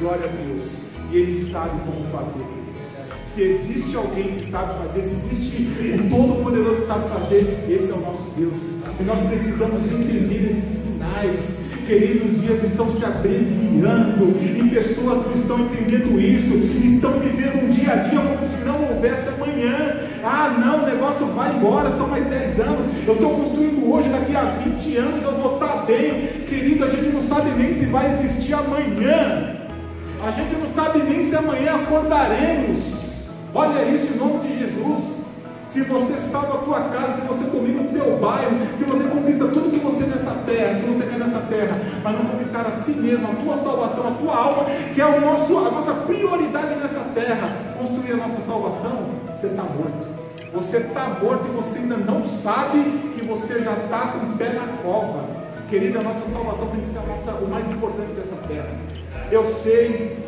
glória a Deus. E Ele sabe como fazer, Deus. Se existe alguém que sabe fazer, se existe um Todo-Poderoso que sabe fazer, esse é o nosso Deus. E nós precisamos entender esses sinais queridos, os dias estão se abreviando e pessoas não estão entendendo isso, estão vivendo um dia a dia como se não houvesse amanhã. Ah, não, o negócio vai embora, são mais 10 anos, eu estou construindo hoje, daqui a 20 anos eu vou estar bem. Querido, a gente não sabe nem se vai existir amanhã. A gente não sabe nem se amanhã acordaremos. Olha isso em nome de Jesus. Se você salva a tua casa, se você domina o teu bairro, se você conquista tudo que você nessa terra, que você quer nessa terra, mas não conquistar a si mesmo, a tua salvação, a tua alma, que é o nosso, a nossa prioridade nessa terra, construir a nossa salvação, você está morto. Você está morto e você ainda não sabe que você já está com o pé na cova. Querida, a nossa salvação tem que ser nossa, o mais importante dessa terra. Eu sei,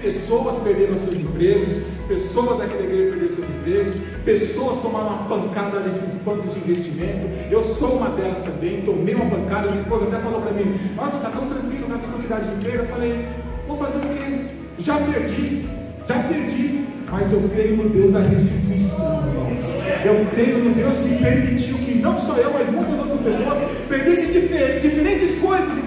pessoas perderam seus empregos, pessoas aqui da igreja perderam seus empregos, pessoas tomaram uma pancada nesses bancos de investimento. Eu sou uma delas também, tomei uma pancada. Minha esposa até falou para mim: Nossa, está tão tranquilo nessa quantidade de emprego. Eu falei: Vou fazer o quê? Já perdi, já perdi. Mas eu creio no Deus da restituição, irmãos. Eu creio no Deus que permitiu que não só eu, mas muitas outras pessoas perdessem diferentes coisas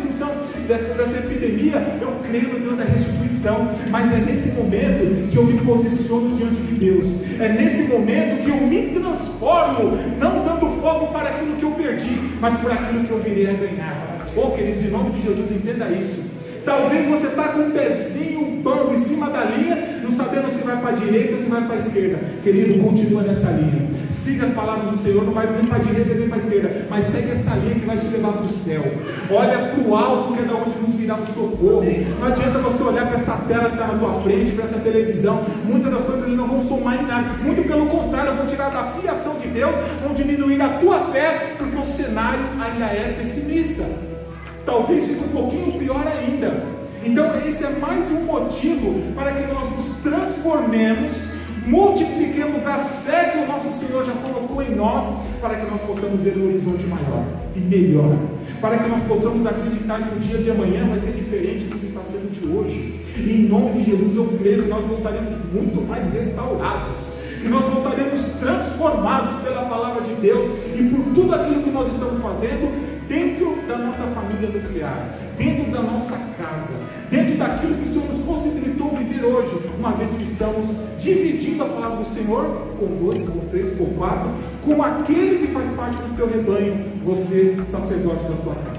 dessa, dessa epidemia. Eu creio no Deus da restituição. Mas é nesse momento que eu me posiciono diante de Deus. É nesse momento que eu me transformo, não dando foco para aquilo que eu perdi, mas por aquilo que eu virei a ganhar. Oh, queridos, em nome de Jesus, entenda isso. Talvez você está com um pezinho, um pano em cima da linha, não sabendo se vai para a direita ou se vai para a esquerda. Querido, continua nessa linha. Siga as palavras do Senhor, não vai nem para a direita nem para a esquerda, mas segue essa linha que vai te levar para o céu. Olha para o alto, que é da onde nos virá o socorro. Não adianta você olhar para essa tela que está na tua frente, para essa televisão. Muitas das coisas não vão somar em nada. Muito pelo contrário, vão tirar da fiação de Deus, vão diminuir a tua fé, porque o cenário ainda é pessimista talvez fique um pouquinho pior ainda. Então, esse é mais um motivo para que nós nos transformemos, multipliquemos a fé que o nosso Senhor já colocou em nós, para que nós possamos ver um horizonte maior e melhor, para que nós possamos acreditar que o dia de amanhã vai ser diferente do que está sendo de hoje. E em nome de Jesus, eu creio que nós voltaremos muito mais restaurados que nós voltaremos transformados pela palavra de Deus e por tudo aquilo que nós estamos fazendo, dentro da nossa família nuclear, dentro da nossa casa, dentro daquilo que o hoje, uma vez que estamos dividindo a palavra do Senhor com dois, com três, com quatro, com aquele que faz parte do teu rebanho, você, sacerdote da tua casa.